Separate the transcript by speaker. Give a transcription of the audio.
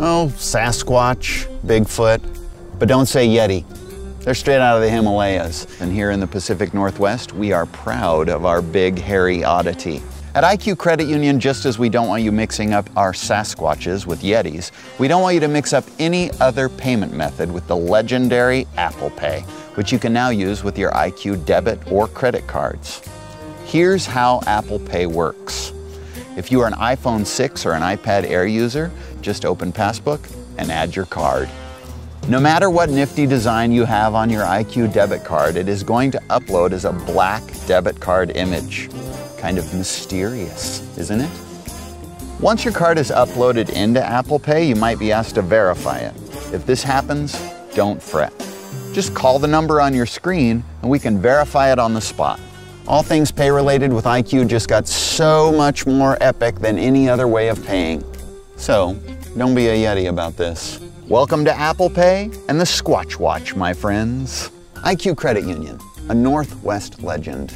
Speaker 1: Oh, Sasquatch, Bigfoot, but don't say Yeti. They're straight out of the Himalayas. And here in the Pacific Northwest, we are proud of our big hairy oddity. At IQ Credit Union, just as we don't want you mixing up our Sasquatches with Yetis, we don't want you to mix up any other payment method with the legendary Apple Pay, which you can now use with your IQ debit or credit cards. Here's how Apple Pay works. If you are an iPhone 6 or an iPad Air user, just open Passbook and add your card. No matter what nifty design you have on your IQ debit card, it is going to upload as a black debit card image. Kind of mysterious, isn't it? Once your card is uploaded into Apple Pay, you might be asked to verify it. If this happens, don't fret. Just call the number on your screen and we can verify it on the spot. All things pay related with IQ just got so much more epic than any other way of paying. So, don't be a Yeti about this. Welcome to Apple Pay and the Squatch Watch, my friends. IQ Credit Union, a Northwest legend.